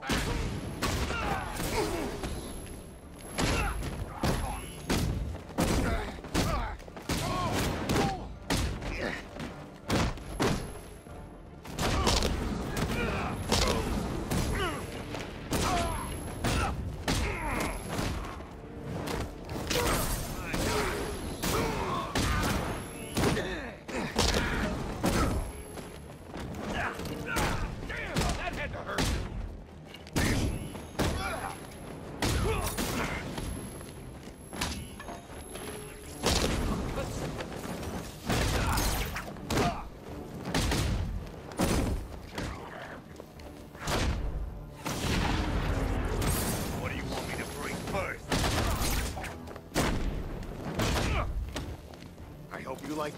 back. Like...